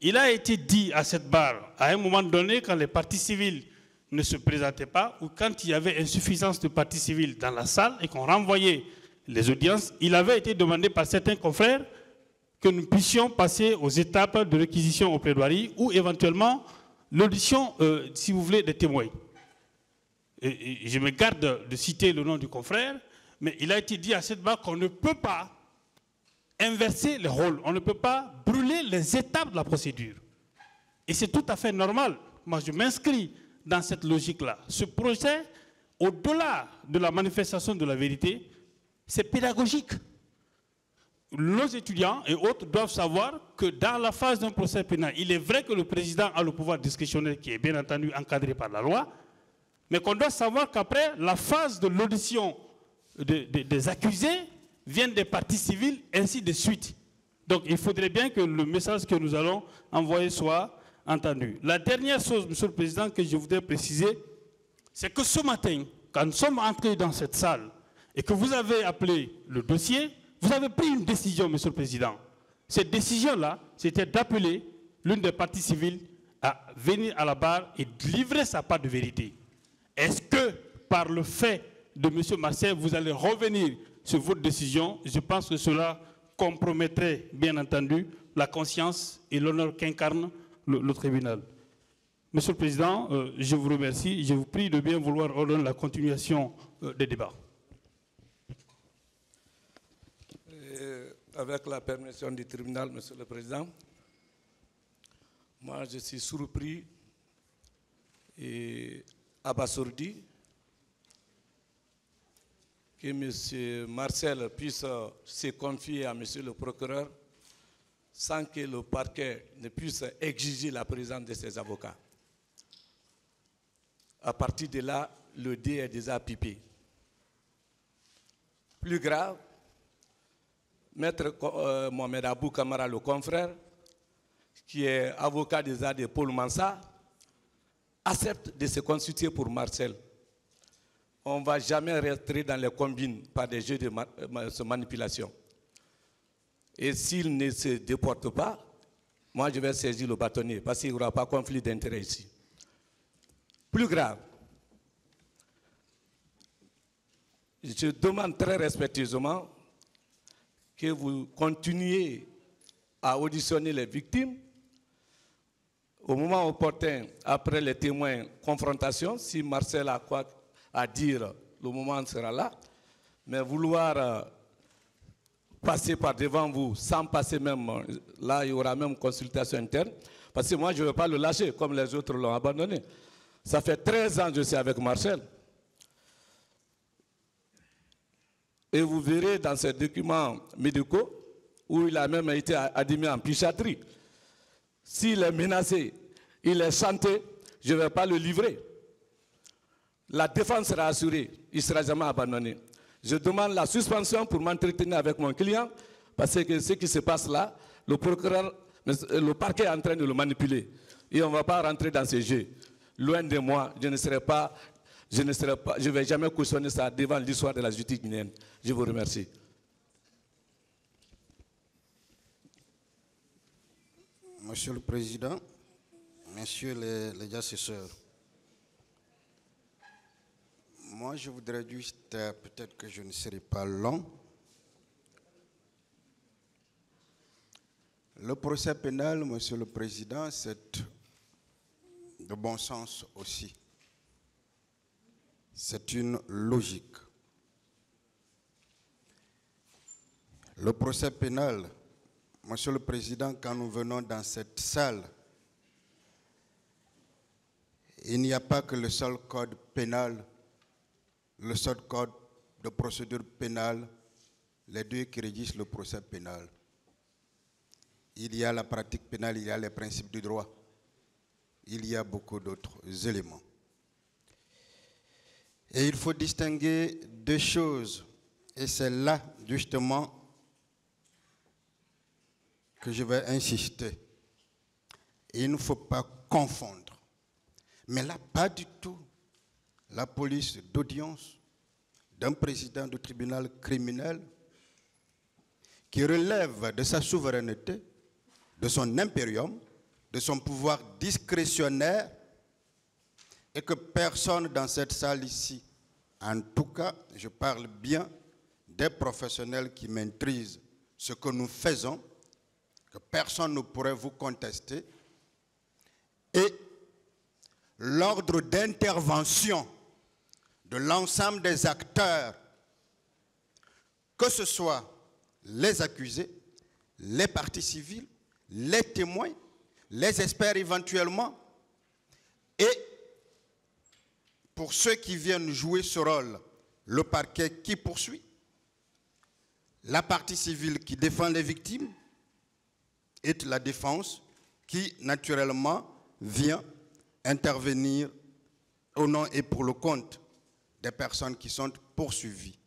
Il a été dit à cette barre, à un moment donné, quand les partis civils ne se présentaient pas, ou quand il y avait insuffisance de partis civils dans la salle et qu'on renvoyait les audiences, il avait été demandé par certains confrères que nous puissions passer aux étapes de réquisition au plaidoirie ou éventuellement l'audition, euh, si vous voulez, des témoins. Je me garde de citer le nom du confrère, mais il a été dit à cette barre qu'on ne peut pas inverser les rôles, on ne peut pas brûler les étapes de la procédure. Et c'est tout à fait normal. Moi, je m'inscris dans cette logique-là. Ce projet, au-delà de la manifestation de la vérité, c'est pédagogique nos étudiants et autres doivent savoir que dans la phase d'un procès pénal, il est vrai que le président a le pouvoir discrétionnaire qui est bien entendu encadré par la loi, mais qu'on doit savoir qu'après, la phase de l'audition des accusés vient des parties civiles, ainsi de suite. Donc il faudrait bien que le message que nous allons envoyer soit entendu. La dernière chose, Monsieur le Président, que je voudrais préciser, c'est que ce matin, quand nous sommes entrés dans cette salle et que vous avez appelé le dossier, vous avez pris une décision, Monsieur le Président. Cette décision-là, c'était d'appeler l'une des parties civiles à venir à la barre et livrer sa part de vérité. Est-ce que par le fait de M. Marseille, vous allez revenir sur votre décision Je pense que cela compromettrait, bien entendu, la conscience et l'honneur qu'incarne le, tribunal. Monsieur le Président, euh, je vous remercie. Je vous prie de bien vouloir ordonner la continuation euh, des débats. avec la permission du tribunal, Monsieur le Président, moi je suis surpris et abasourdi que M. Marcel puisse se confier à M. le procureur sans que le parquet ne puisse exiger la présence de ses avocats. À partir de là, le dé est déjà pipé. Plus grave, Maître euh, Mohamed Abou Kamara, le confrère, qui est avocat arts de Paul Mansa, accepte de se constituer pour Marcel. On ne va jamais rentrer dans les combines par des jeux de manipulation. Et s'il ne se déporte pas, moi je vais saisir le bâtonnier parce qu'il n'y aura pas conflit d'intérêt ici. Plus grave, je demande très respectueusement que vous continuez à auditionner les victimes. Au moment opportun, après les témoins, confrontation, si Marcel a quoi à dire, le moment sera là. Mais vouloir euh, passer par devant vous sans passer même, là il y aura même consultation interne, parce que moi je ne veux pas le lâcher comme les autres l'ont abandonné. Ça fait 13 ans que je suis avec Marcel. Et vous verrez dans ces documents médicaux où il a même été admis en psychiatrie. S'il est menacé, il est chanté, je ne vais pas le livrer. La défense sera assurée, il ne sera jamais abandonné. Je demande la suspension pour m'entretenir avec mon client parce que ce qui se passe là, le procureur, le parquet est en train de le manipuler. Et on ne va pas rentrer dans ces jeux. Loin de moi, je ne serai pas, je ne serai pas, je vais jamais cautionner ça devant l'histoire de la justice guinéenne. Je vous remercie. Monsieur le Président, Messieurs les, les moi je voudrais juste, euh, peut-être que je ne serai pas long, le procès pénal, Monsieur le Président, c'est de bon sens aussi. C'est une logique. Le procès pénal, Monsieur le Président, quand nous venons dans cette salle, il n'y a pas que le seul code pénal, le seul code de procédure pénale, les deux qui régissent le procès pénal. Il y a la pratique pénale, il y a les principes du droit. Il y a beaucoup d'autres éléments. Et il faut distinguer deux choses. Et c'est là, justement, que je vais insister. Il ne faut pas confondre. Mais là, pas du tout. La police d'audience d'un président du tribunal criminel qui relève de sa souveraineté, de son impérium, de son pouvoir discrétionnaire, et que personne dans cette salle ici, en tout cas, je parle bien des professionnels qui maîtrisent ce que nous faisons, que personne ne pourrait vous contester, et l'ordre d'intervention de l'ensemble des acteurs, que ce soit les accusés, les parties civiles, les témoins, les experts éventuellement, et pour ceux qui viennent jouer ce rôle, le parquet qui poursuit, la partie civile qui défend les victimes, et la défense qui naturellement vient intervenir au nom et pour le compte des personnes qui sont poursuivies.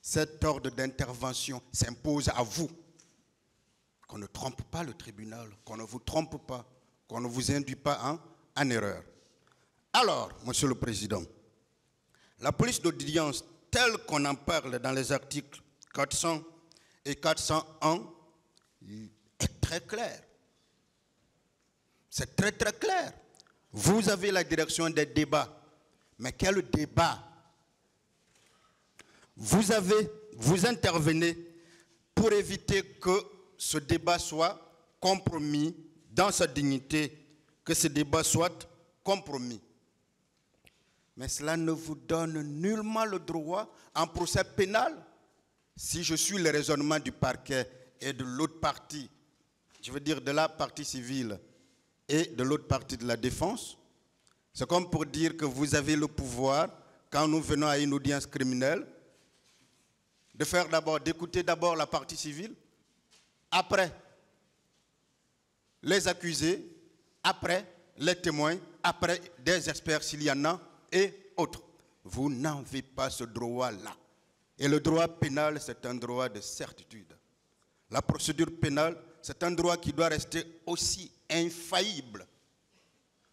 Cet ordre d'intervention s'impose à vous. Qu'on ne trompe pas le tribunal, qu'on ne vous trompe pas, qu'on ne vous induit pas en, erreur. Alors, Monsieur le Président, la police d'audience telle qu'on en parle dans les articles 400 et 401 est très claire. C'est très très clair. Vous avez la direction des débats. Mais quel débat Vous avez, vous intervenez pour éviter que ce débat soit compromis dans sa dignité, que ce débat soit compromis. Mais cela ne vous donne nullement le droit en procès pénal, si je suis le raisonnement du parquet et de l'autre partie, je veux dire de la partie civile, et de l'autre partie de la défense. C'est comme pour dire que vous avez le pouvoir, quand nous venons à une audience criminelle, de faire d'abord, d'écouter d'abord la partie civile, après les accusés, après les témoins, après des experts s'il y en a, et autres. Vous n'avez pas ce droit-là. Et le droit pénal, c'est un droit de certitude. La procédure pénale, c'est un droit qui doit rester aussi infaillible,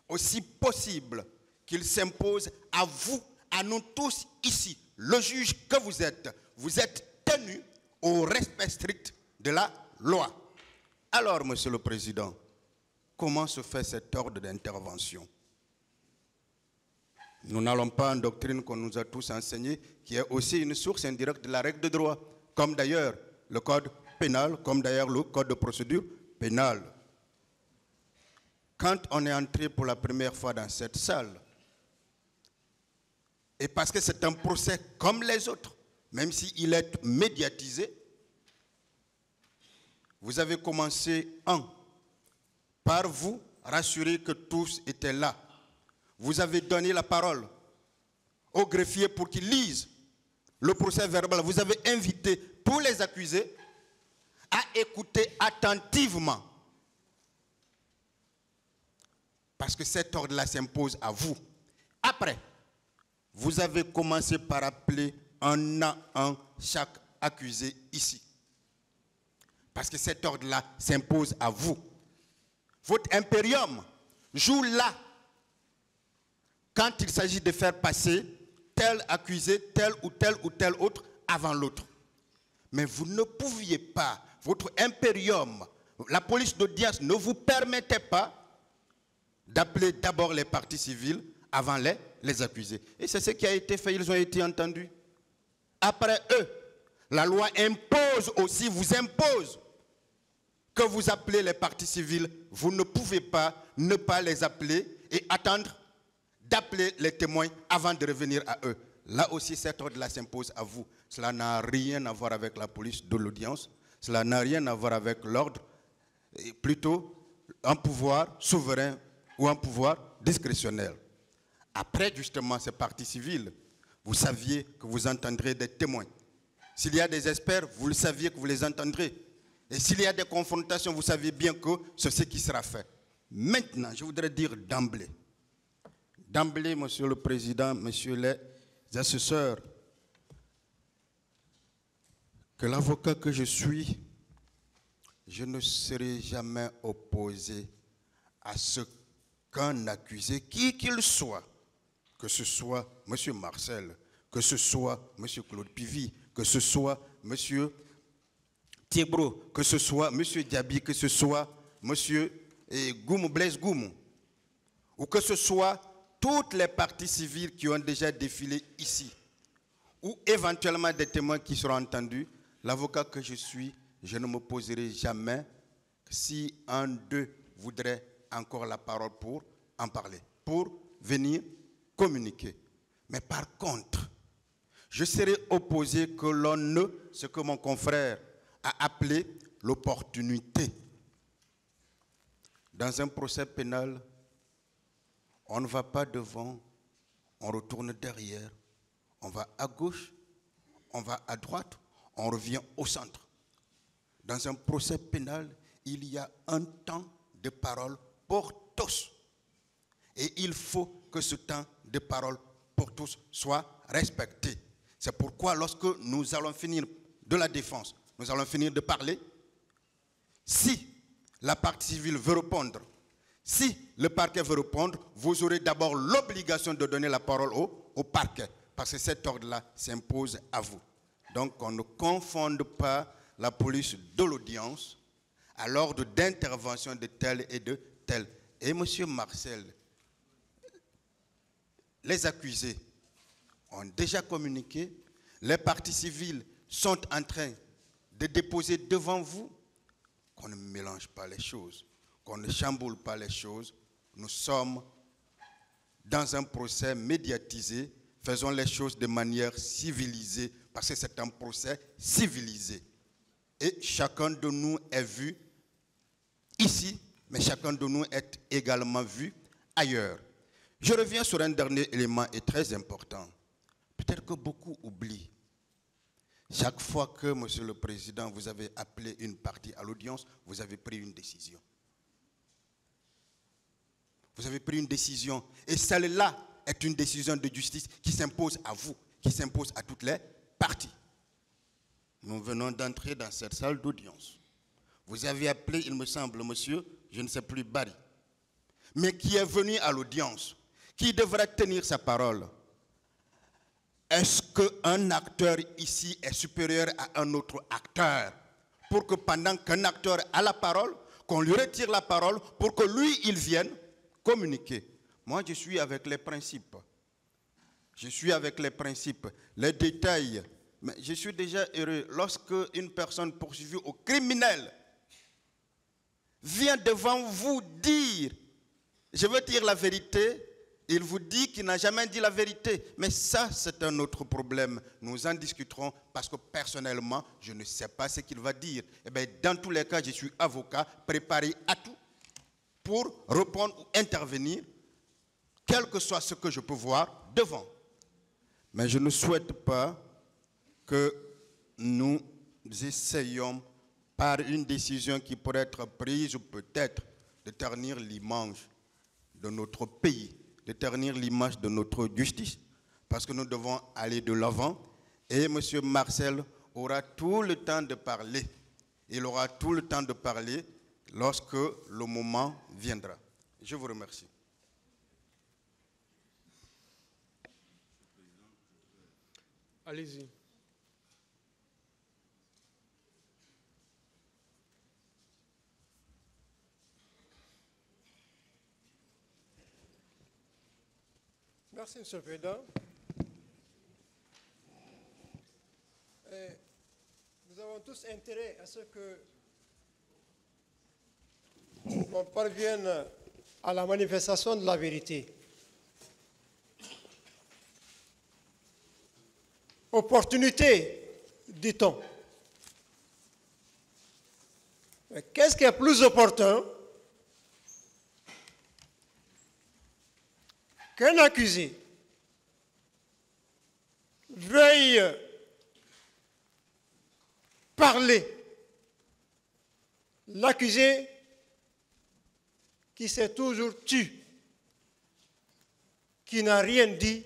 aussi possible qu'il s'impose à vous, à nous tous ici, le juge que vous êtes. Vous êtes tenu au respect strict de la loi. Alors, Monsieur le Président, comment se fait cet ordre d'intervention? Nous n'allons pas en doctrine qu'on nous a tous enseignée, qui est aussi une source indirecte de la règle de droit, comme d'ailleurs le code pénal, comme d'ailleurs le code de procédure pénale. Quand on est entré pour la première fois dans cette salle, et parce que c'est un procès comme les autres, même s'il est médiatisé, Vous avez commencé, un, par vous rassurer que tous étaient là. Vous avez donné la parole au greffier pour qu'il lise le procès verbal. Vous avez invité tous les accusés à écouter attentivement. Parce que cet ordre-là s'impose à vous. Après, vous avez commencé par appeler un à un chaque accusé ici. Parce que cet ordre-là s'impose à vous. Votre impérium joue là quand il s'agit de faire passer tel accusé, tel ou tel ou tel autre avant l'autre. Mais vous ne pouviez pas, votre impérium, la police d'audience ne vous permettait pas d'appeler d'abord les parties civiles avant les, les accusés. Et c'est ce qui a été fait, ils ont été entendus. Après eux, la loi impose aussi, vous impose que vous appelez les parties civiles. Vous ne pouvez pas ne pas les appeler et attendre d'appeler les témoins avant de revenir à eux. Là aussi, cet ordre-là s'impose à vous. Cela n'a rien à voir avec la police de l'audience. Cela n'a rien à voir avec l'ordre, plutôt un pouvoir souverain ou un pouvoir discrétionnel. Après, justement, ces parties civiles, vous saviez que vous entendrez des témoins. S'il y a des experts, vous le saviez que vous les entendrez. Et s'il y a des confrontations, vous savez bien que c'est ce qui sera fait. Maintenant, je voudrais dire d'emblée, d'emblée, Monsieur le Président, Messieurs les assesseurs, que l'avocat que je suis, je ne serai jamais opposé à ce qu'un accusé, qui qu'il soit, que ce soit M. Marcel, que ce soit M. Claude Pivy, que ce soit M. Thiebro, que ce soit M. Diaby, que ce soit M. Goumou, Blaise Goumou, ou que ce soit toutes les parties civiles qui ont déjà défilé ici, ou éventuellement des témoins qui seront entendus, l'avocat que je suis, je ne m'opposerai jamais si un d'eux voudrait encore la parole pour en parler, pour venir communiquer. Mais par contre, je serai opposé que l'on ne, ce que mon confrère a appelé l'opportunité. Dans un procès pénal, on ne va pas devant, on retourne derrière, on va à gauche, on va à droite, on revient au centre. Dans un procès pénal, il y a un temps de parole pour tous. Et il faut que ce temps de parole pour tous soit respecté. C'est pourquoi lorsque nous allons finir de la défense, nous allons finir de parler, si la partie civile veut répondre, si le parquet veut répondre, vous aurez d'abord l'obligation de donner la parole au, parquet, parce que cet ordre-là s'impose à vous. Donc on ne confonde pas la police de l'audience à l'ordre d'intervention de tel et de Et M. Marcel, les accusés ont déjà communiqué, les parties civiles sont en train de déposer devant vous, qu'on ne mélange pas les choses, qu'on ne chamboule pas les choses. Nous sommes dans un procès médiatisé, faisons les choses de manière civilisée, parce que c'est un procès civilisé. Et chacun de nous est vu ici, mais chacun de nous est également vu ailleurs. Je reviens sur un dernier élément et très important. Peut-être que beaucoup oublient. Chaque fois que, Monsieur le Président, vous avez appelé une partie à l'audience, vous avez pris une décision. Vous avez pris une décision. Et celle-là est une décision de justice qui s'impose à vous, qui s'impose à toutes les parties. Nous venons d'entrer dans cette salle d'audience. Vous avez appelé, il me semble, monsieur, je ne sais plus, Barry, mais qui est venu à l'audience, qui devrait tenir sa parole. Est-ce qu'un acteur ici est supérieur à un autre acteur pour que pendant qu'un acteur a la parole, qu'on lui retire la parole pour que lui, il vienne communiquer? Moi, je suis avec les principes. Je suis avec les principes. Les détails. Mais je suis déjà heureux lorsque une personne poursuivie au criminel vient devant vous dire, je veux dire la vérité, Il vous dit qu'il n'a jamais dit la vérité. Mais ça, c'est un autre problème. Nous en discuterons parce que personnellement, je ne sais pas ce qu'il va dire. Eh bien, dans tous les cas, je suis avocat, préparé à tout pour répondre ou intervenir, quel que soit ce que je peux voir devant. Mais je ne souhaite pas que nous essayons, par une décision qui pourrait être prise, ou peut-être de ternir l'image de notre pays, de ternir l'image de notre justice, parce que nous devons aller de l'avant. Et M. Marcel aura tout le temps de parler. Il aura tout le temps de parler lorsque le moment viendra. Je vous remercie. Allez-y. Merci, Monsieur le Président. Et nous avons tous intérêt à ce que on parvienne à la manifestation de la vérité. Opportunité, dit-on. Mais qu'est-ce qui est plus opportun? Qu'un accusé veuille parler, l'accusé qui s'est toujours tu, qui n'a rien dit,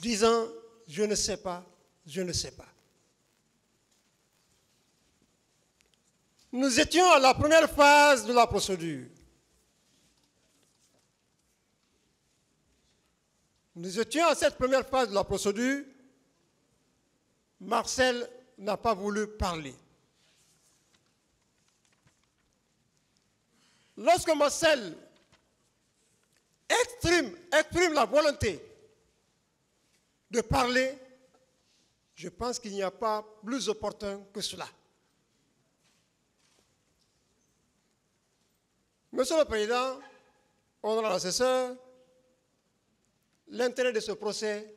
disant je ne sais pas, je ne sais pas. Nous étions à la première phase de la procédure. Nous étions à cette première phase de la procédure. Marcel n'a pas voulu parler. Lorsque Marcel exprime, la volonté de parler, je pense qu'il n'y a pas plus opportun que cela. Monsieur le Président, honorable assesseur, l'intérêt de ce procès,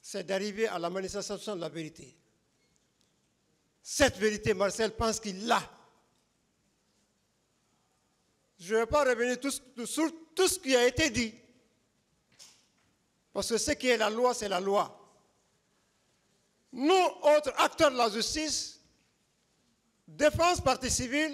c'est d'arriver à la manifestation de la vérité. Cette vérité, Marcel pense qu'il l'a. Je ne vais pas revenir sur tout ce qui a été dit. Parce que ce qui est la loi, c'est la loi. Nous, autres acteurs de la justice, défense partie civile,